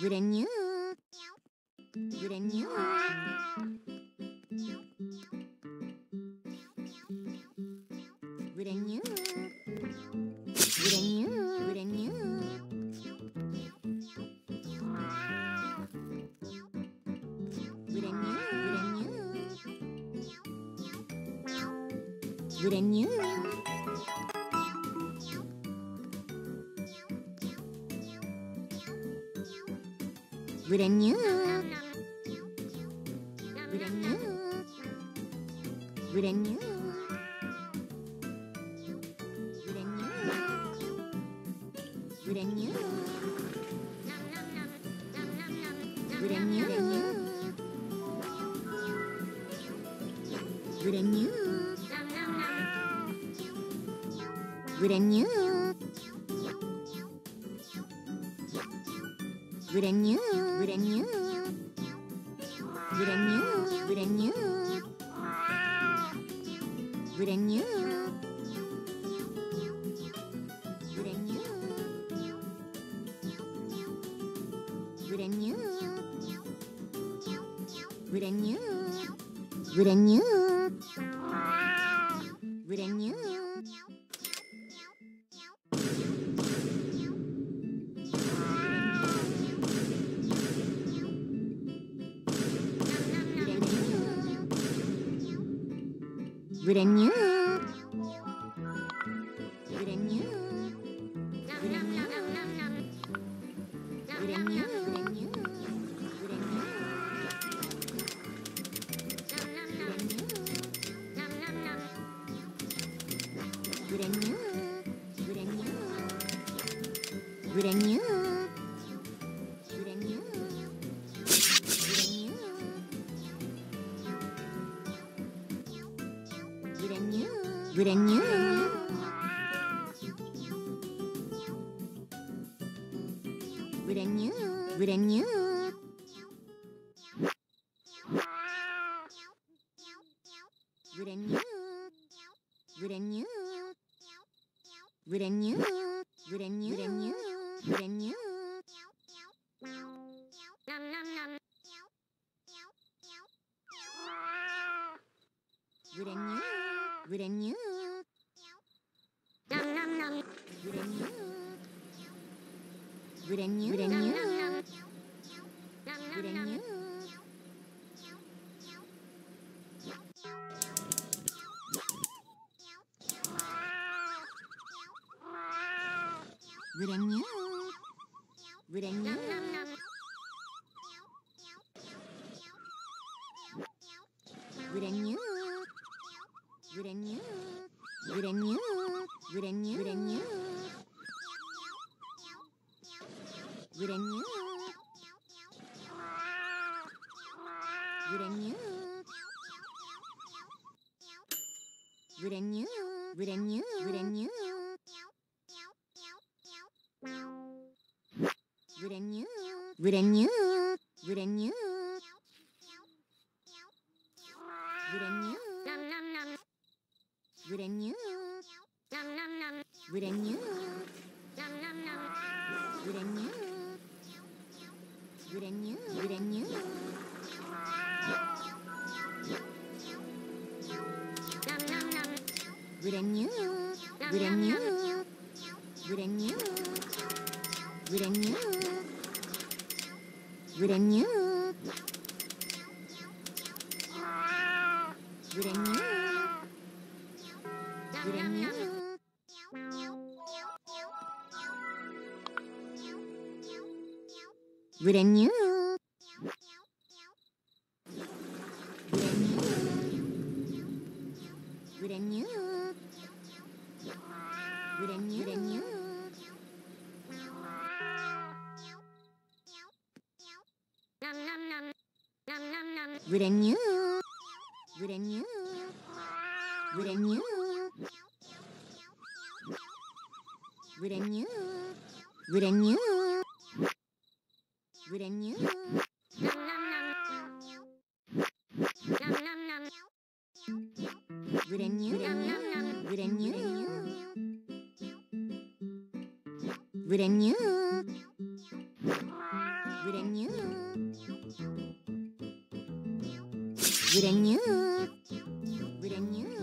Good and you. Good and new. Brand new brand new brand new brand new brand new brand new brand new brand new brand new Wouldn't you? Wouldn't you? Wouldn't you? 구랑요 구랑요 구랑요 구랑요 人牛。グレニューグレニューナムナムナムグレニューグレニューグレニュー Grenio, Grenio, Grenio, Grenio. Grenio. Grenio. Grenio, Grenio, Grenio. Grenio, Grenio. Wouldn't you? brand new, brand new, brand new, brand new, brand new, brand new. Brand new, brand new, brand new, brand new. グラニューグラニュー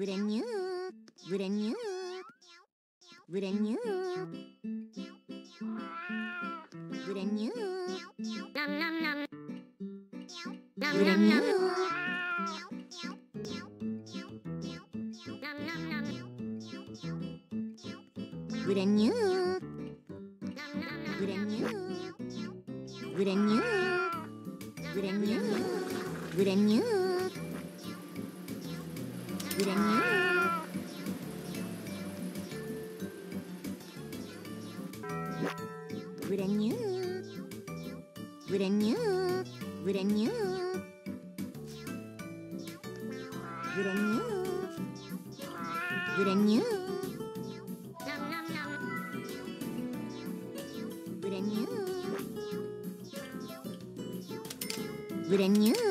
Wouldn't you? Wouldn't you? Wouldn't you? Wouldn't you? Nom nom nom. Nom nom nom. Vừa nhớ. Vừa nhớ. Vừa nhớ. Vừa nhớ. Vừa nhớ. Vừa nhớ. Vừa nhớ.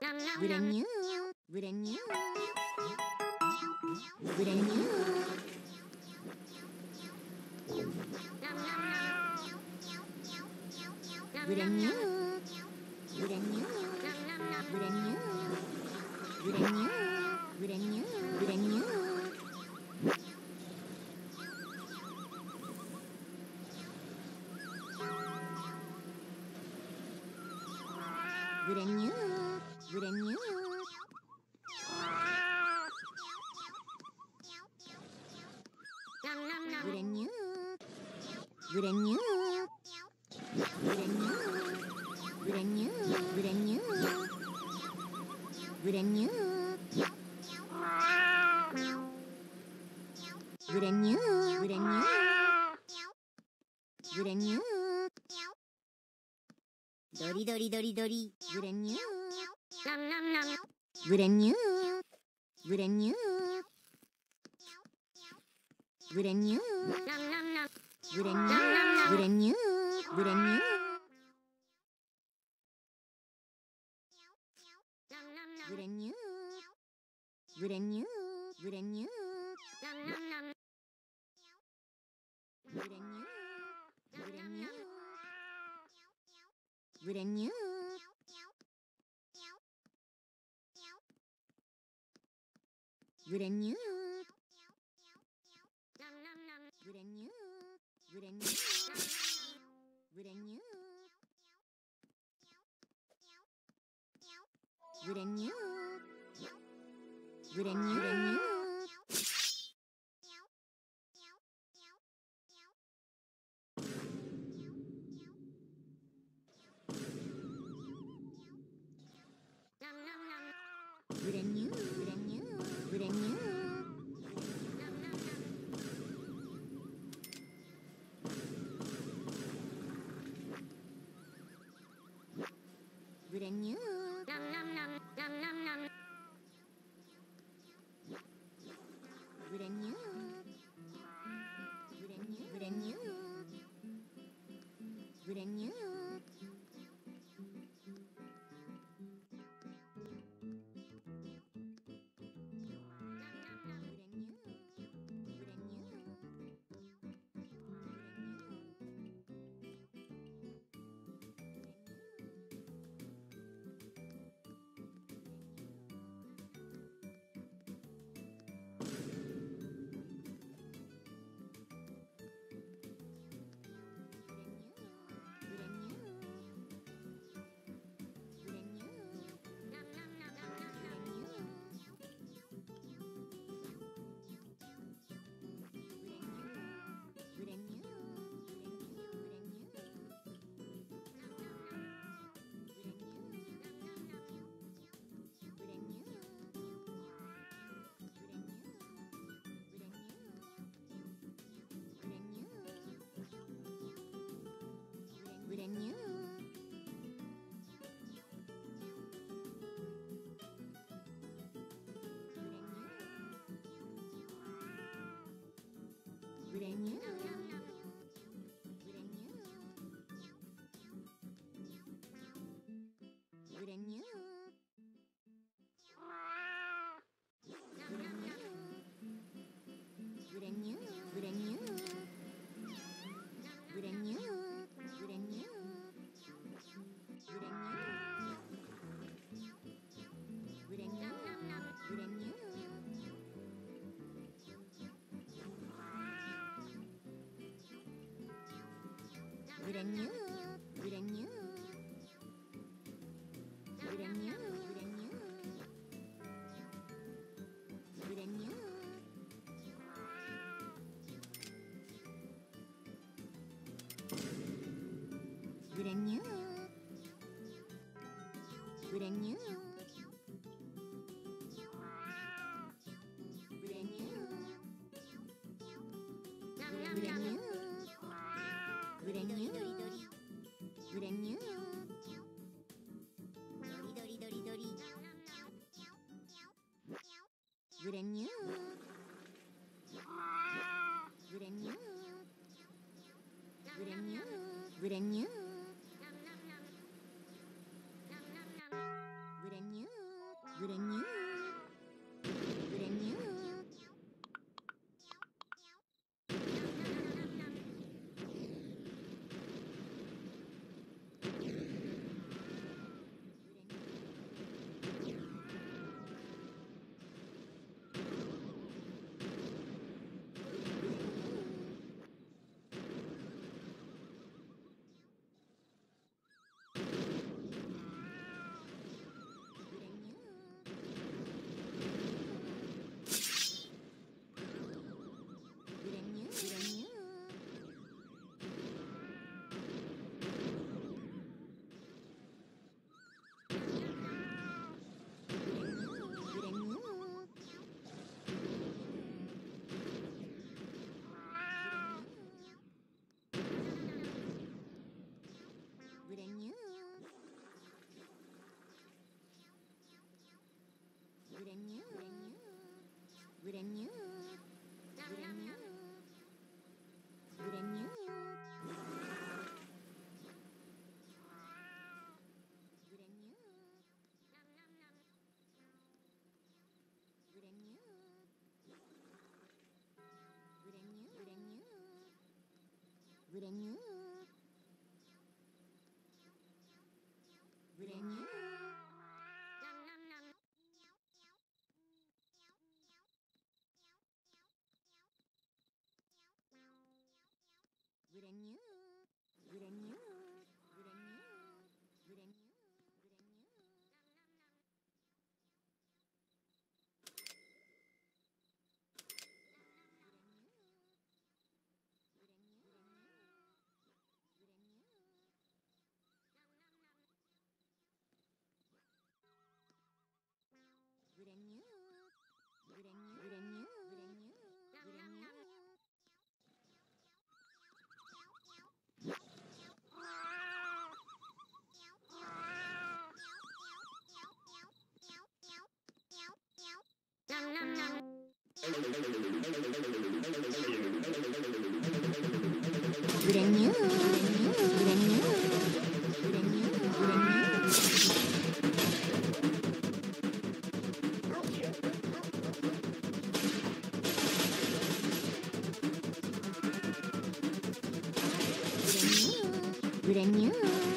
Vrenho, vrenho, vrenho. Vrenho, vrenho, vrenho. Vrenho, vrenho, vrenho. Vrenho. Good brand new, brand new, brand new, brand new, brand new, brand new, brand new, brand new, brand new. Dori dori dori dori, brand new, brand new, brand new, brand new, brand new, brand new, brand new, れにゅうぐれにゅうぐれにゅうぐれにゅうぐれにゅう Than you. brand new. Brand new. Brand new. Granyu, granyu, granyu, granyu, granyu. Granyu, granyu. ずれにゅずれにゅずれにゅずれにゅずれにゅずれにゅ Good and you. Good and new, good and new, good and new, good and new, good and new. くれにゅー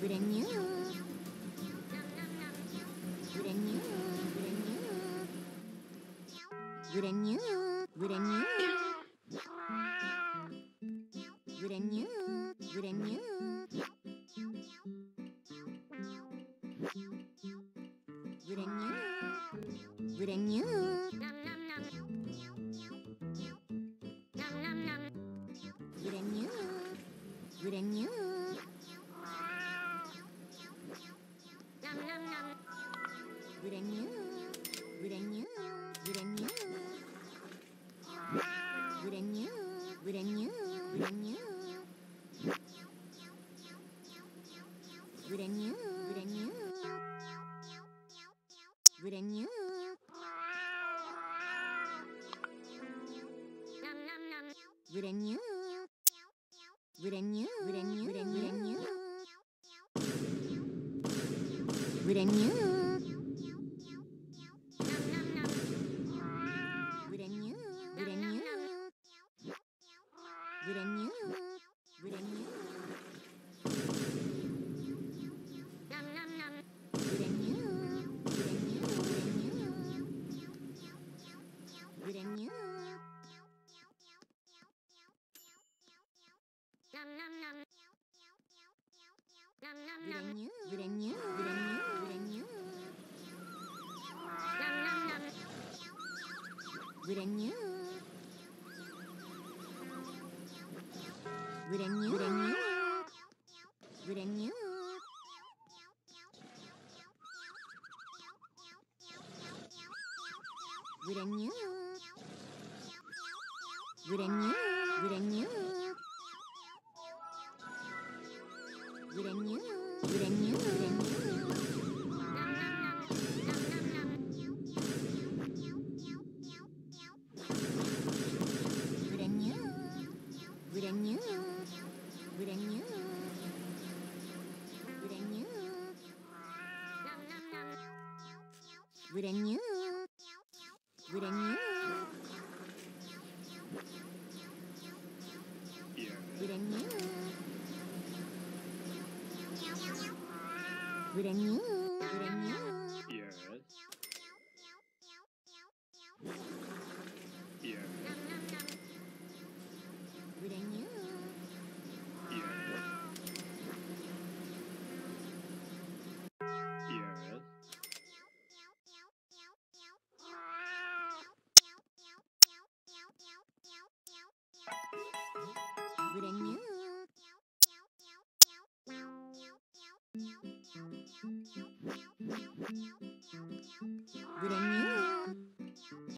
Good and you, good and you. Гранью. Гранью. Гранью. Гранью. Гранью. Гранью. Гранью. Гранью. Гранью. Гранью. Good and you. Good and you. Good and you. Good and you. Good and you. Good on you.